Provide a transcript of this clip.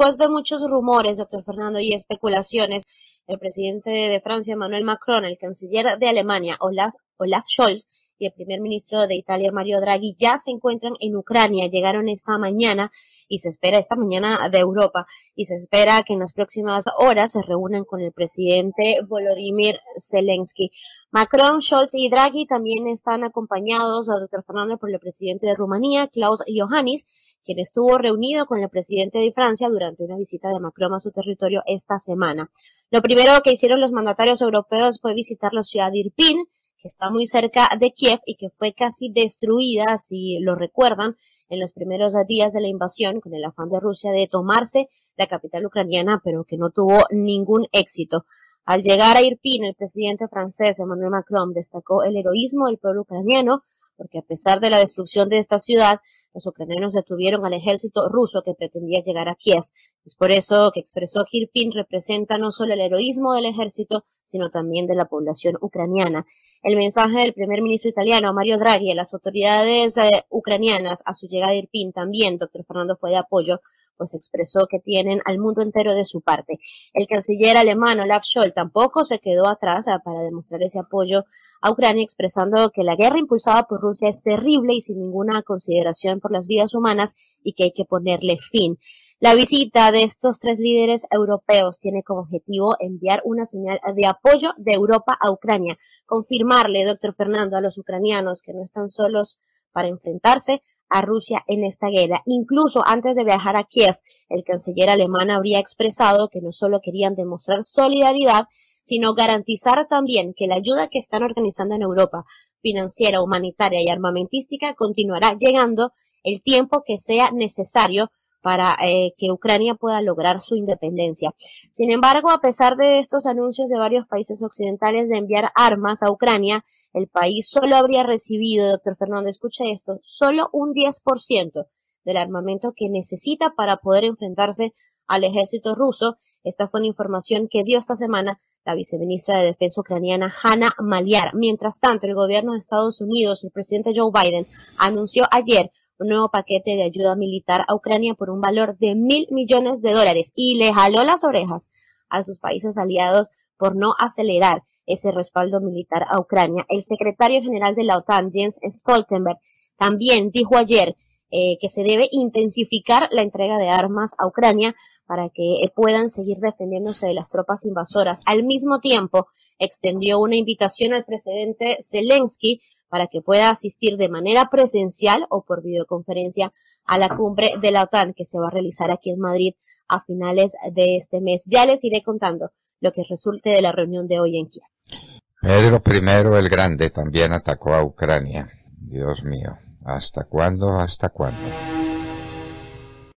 después de muchos rumores, doctor Fernando, y especulaciones, el presidente de Francia, Emmanuel Macron, el canciller de Alemania, Olaf, Olaf Scholz, y el primer ministro de Italia, Mario Draghi, ya se encuentran en Ucrania. Llegaron esta mañana y se espera, esta mañana de Europa, y se espera que en las próximas horas se reúnan con el presidente Volodymyr Zelensky. Macron, Scholz y Draghi también están acompañados, doctor Fernando, por el presidente de Rumanía, Klaus Iohannis, quien estuvo reunido con el presidente de Francia durante una visita de Macron a su territorio esta semana. Lo primero que hicieron los mandatarios europeos fue visitar la ciudad de Irpin, que está muy cerca de Kiev y que fue casi destruida, si lo recuerdan, en los primeros días de la invasión con el afán de Rusia de tomarse la capital ucraniana, pero que no tuvo ningún éxito. Al llegar a Irpin, el presidente francés Emmanuel Macron destacó el heroísmo del pueblo ucraniano, porque a pesar de la destrucción de esta ciudad, los ucranianos detuvieron al ejército ruso que pretendía llegar a Kiev. Es por eso que expresó Kirpin representa no solo el heroísmo del ejército, sino también de la población ucraniana. El mensaje del primer ministro italiano Mario Draghi a las autoridades eh, ucranianas a su llegada a Irpin también, doctor Fernando, fue de apoyo, pues expresó que tienen al mundo entero de su parte. El canciller alemán Olaf Scholz tampoco se quedó atrás eh, para demostrar ese apoyo a Ucrania, expresando que la guerra impulsada por Rusia es terrible y sin ninguna consideración por las vidas humanas y que hay que ponerle fin. La visita de estos tres líderes europeos tiene como objetivo enviar una señal de apoyo de Europa a Ucrania, confirmarle, doctor Fernando, a los ucranianos que no están solos para enfrentarse a Rusia en esta guerra. Incluso antes de viajar a Kiev, el canciller alemán habría expresado que no solo querían demostrar solidaridad, sino garantizar también que la ayuda que están organizando en Europa, financiera, humanitaria y armamentística, continuará llegando el tiempo que sea necesario para eh, que Ucrania pueda lograr su independencia. Sin embargo, a pesar de estos anuncios de varios países occidentales de enviar armas a Ucrania, el país solo habría recibido, doctor Fernando, escucha esto, solo un 10% del armamento que necesita para poder enfrentarse al ejército ruso. Esta fue una información que dio esta semana la viceministra de Defensa ucraniana Hanna Maliar. Mientras tanto, el gobierno de Estados Unidos, el presidente Joe Biden, anunció ayer un nuevo paquete de ayuda militar a Ucrania por un valor de mil millones de dólares y le jaló las orejas a sus países aliados por no acelerar ese respaldo militar a Ucrania. El secretario general de la OTAN, Jens Stoltenberg, también dijo ayer eh, que se debe intensificar la entrega de armas a Ucrania para que eh, puedan seguir defendiéndose de las tropas invasoras. Al mismo tiempo, extendió una invitación al presidente Zelensky para que pueda asistir de manera presencial o por videoconferencia a la cumbre de la OTAN que se va a realizar aquí en Madrid a finales de este mes. Ya les iré contando lo que resulte de la reunión de hoy en Kiev. Pedro I el Grande también atacó a Ucrania. Dios mío, ¿hasta cuándo? ¿Hasta cuándo?